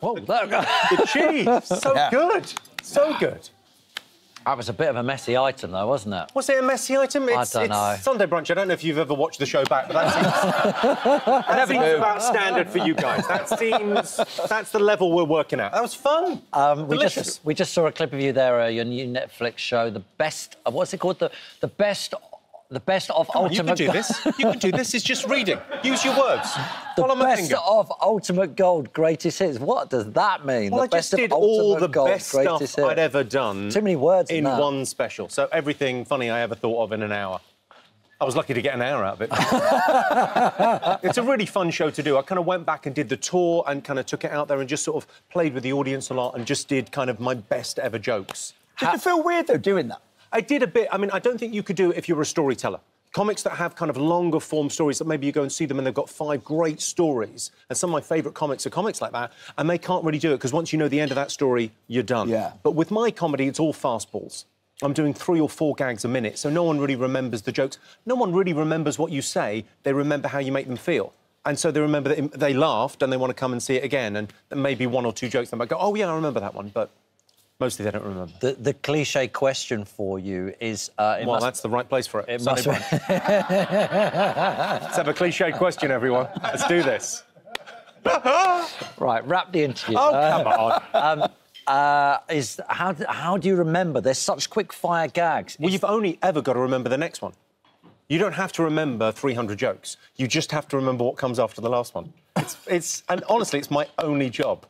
Whoa, that, The cheese, so Yeah. good, so good. that was a bit of a messy item, though, wasn't it? Was it a messy item? It's, don't it's know. Sunday brunch. I don't know if you've ever watched the show back, but that seems, that seems about standard for you guys. That seems that's the level we're working at. That was fun. Um, we Delicious. just we just saw a clip of you there, uh, your new Netflix show, the best. Uh, what's it called? The the best. The best of Come on, you can do this. You can do this. It's just reading. Use your words. The Follow my best of ultimate gold, greatest hits. What does that mean? Well, the I just best did of all the gold, best stuff. I'd ever done. Too many words in one special. So everything funny I ever thought of in an hour. I was lucky to get an hour out of it. it's a really fun show to do. I kind of went back and did the tour and kind of took it out there and just sort of played with the audience a lot and just did kind of my best ever jokes. Did it feel weird though doing that? I did a bit. I mean, I don't think you could do it if you were a storyteller. Comics that have kind of longer form stories that maybe you go and see them and they've got five great stories. And some of my favourite comics are comics like that. And they can't really do it because once you know the end of that story, you're done. Yeah. But with my comedy, it's all fastballs. I'm doing three or four gags a minute, so no one really remembers the jokes. No one really remembers what you say. They remember how you make them feel. And so they remember that they laughed and they want to come and see it again. And maybe one or two jokes, they might go, oh, yeah, I remember that one. But mostly they don't remember. The, the cliche question for you is. Uh, Well, must- that's the right place for it. It Sunday must-. Let's have a cliche question, everyone. Let's do this. right. Wrap the interview. Oh, Uh, come on. uh, is how do- how do you remember? There's such quick fire gags. well, you've only ever got to remember the next one. You don't have to remember 300 jokes. You just have to remember what comes after the last one. It's, it's and honestly, it's my only job.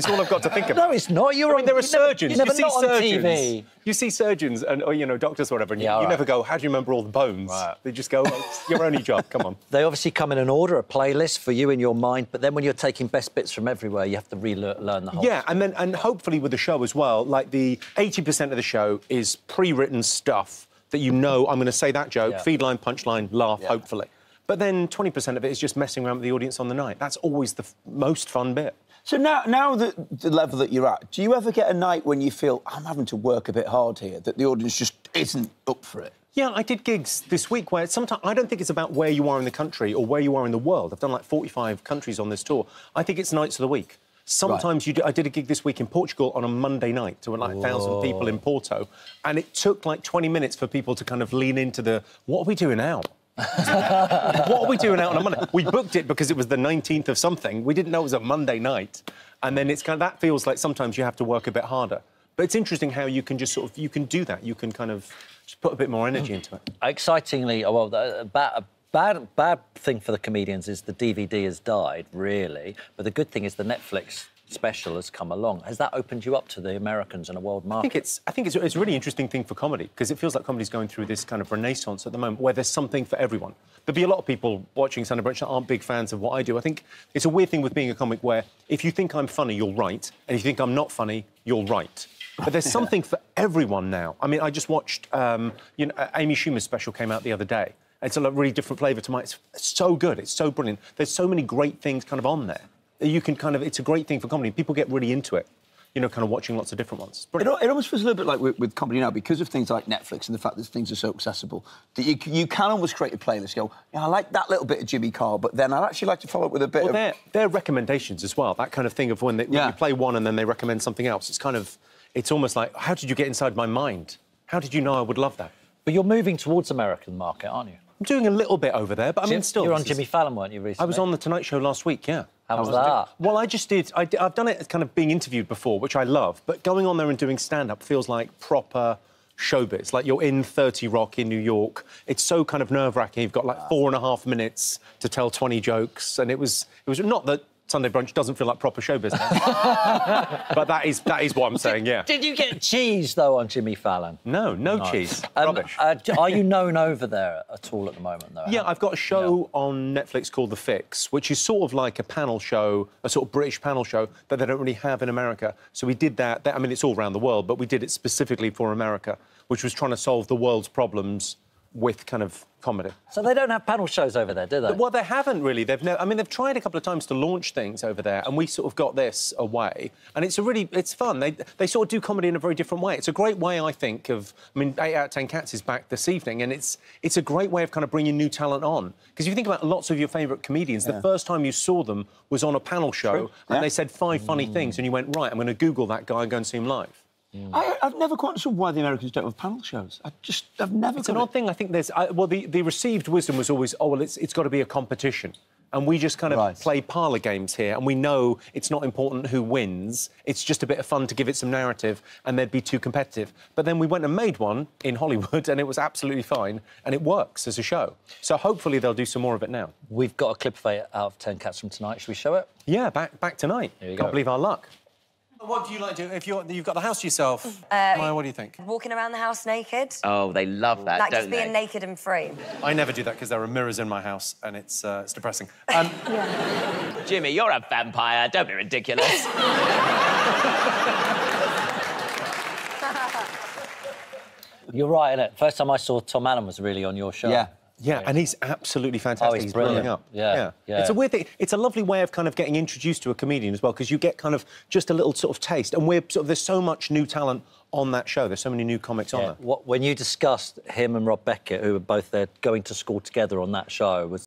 It's all I've got to think about. No, it's not. You're I on. mean, there are you surgeons. Never you see on surgeons. TV. You see surgeons and or you know doctors or whatever. And you- Yeah, you, all right. never go. How do you remember all the bones? Right. They just go. "Oh, it's your only job. Come on. They obviously come in an order, a playlist for you in your mind, but then when you're taking best bits from everywhere, you have to relearn the whole. Yeah, and then and hopefully with the show as well, like the 80% of the show is pre-written stuff that you know I'm going to say that joke, Yeah. feed line, punchline, laugh, Yeah. hopefully. But then 20% of it is just messing around with the audience on the night. That's always the most fun bit. So now, now the, the level that you're at, do you ever get a night when you feel I'm having to work a bit hard here, that the audience just isn't up for it? Yeah, I did gigs this week where sometimes I don't think it's about where you are in the country or where you are in the world. I've done like 45 countries on this tour. I think it's nights of the week. Sometimes you do, I did a gig this week in Portugal on a Monday night to like a thousand people in Porto, and it took like 20 minutes for people to kind of lean into the what are we doing now? what are we doing out on a Monday? We booked it because it was the 19th of something. We didn't know it was a Monday night, and then it's kind of that feels like sometimes you have to work a bit harder. But it's interesting how you can just sort of you can do that. You can kind of just put a bit more energy into it. Excitingly, oh, well, a uh, bad, uh, bad, bad thing for the comedians is the DVD has died, really. But the good thing is the Netflix special has come along. Has that opened you up to the Americans and a world market? I think it's I think it's, it's a really interesting thing for comedy because it feels like comedy's going through this kind of renaissance at the moment where there's something for everyone. There'll be a lot of people watching Sunday Brunch that aren't big fans of what I do. I think it's a weird thing with being a comic where if you think I'm funny, you're right, and if you think I'm not funny, you're right. But there's something for everyone now. I mean, I just watched, um, you know, Amy Schumer's special came out the other day. It's a really different flavour to mine. It's so good. It's so brilliant. There's so many great things kind of on there. That You can kind of, it's a great thing for comedy. People get really into it, you know, kind of watching lots of different ones. It's It, it almost feels a little bit like with, with comedy now, because of things like Netflix and the fact that things are so accessible, that you, you can almost create a playlist. Go, yeah, I like that little bit of Jimmy Carr, but then I'd actually like to follow up with a bit Well, of. they're, they're recommendations as well. That kind of thing of when, they, when Yeah. you play one and then they recommend something else. It's kind of, it's almost like, how did you get inside my mind? How did you know I would love that? But you're moving towards American market, aren't you? I'm doing a little bit over there, but I mean, Jim- still. You're on Jimmy Fallon, weren't you, recently? I was on the Tonight Show last week, yeah. How was I doing- that? Well, I just did. I, have done it as kind of being interviewed before, which I love. But going on there and doing stand-up feels like proper showbiz. Like you're in 30 Rock in New York. It's so kind of nerve-wracking. You've got like four and a half minutes to tell 20 jokes, and it was it was not that Sunday brunch doesn't feel like proper show business, but that is that is what I'm saying. Yeah. Did you get cheese, though, on Jimmy Fallon? No, no cheese. Um, Rubbish. uh, are you known over there at all at the moment, though? Yeah, I've got a show on Netflix called The Fix, which is sort of like a panel show, a sort of British panel show that they don't really have in America. So we did that. that I mean, it's all around the world, but we did it specifically for America, which was trying to solve the world's problems with kind of comedy. So they don't have panel shows over there, do they? Well, they haven't really. They've no, I mean, they've tried a couple of times to launch things over there, and we sort of got this away. And it's a really, it's fun. They they sort of do comedy in a very different way. It's a great way, I think, of. I mean, eight out of ten cats is back this evening, and it's it's a great way of kind of bringing new talent on. Because if you think about lots of your favourite comedians, the first time you saw them was on a panel show, True. and Yeah. they said five funny mm. things, and you went right. I'm going to Google that guy and go and see him live. I, I've never quite understood why the Americans don't have panel shows. I just, I've never. It's an got odd thing. I think there's I, well, the, the received wisdom was always, oh well, it's it's got to be a competition, and we just kind of Right. play parlor games here, and we know it's not important who wins. It's just a bit of fun to give it some narrative, and they'd be too competitive. But then we went and made one in Hollywood, and it was absolutely fine, and it works as a show. So hopefully they'll do some more of it now. We've got a clip of eight out of ten cats from tonight. Should we show it? Yeah, back back tonight. Here you Can't go. believe our luck. What do you like to do if you're, you've got the house to yourself? Uh, Maya, what do you think? Walking around the house naked. Oh, they love that, like don't just being they? naked and free. I never do that because there are mirrors in my house, and it's uh, it's depressing. Um, Jimmy, you're a vampire. Don't be ridiculous. You're right, innit? First time I saw Tom Allen was really on your show. Yeah. Yeah, and he's absolutely fantastic. Oh, he's blowing brilliant. up. Yeah, yeah. It's a weird thing. It's a lovely way of kind of getting introduced to a comedian as well, because you get kind of just a little sort of taste. And we're sort of there's so much new talent on that show. There's so many new comics on Yeah. there. What, when you discussed him and Rob Beckett, who were both there going to school together on that show, was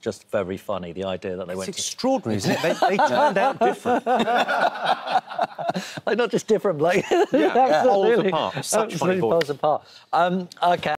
just very funny. The idea that they It's went to extraordinary, isn't it? They, they turned out different. like not just different, like poles absolutely, apart. Such funny absolutely boys. poles apart. Um, okay.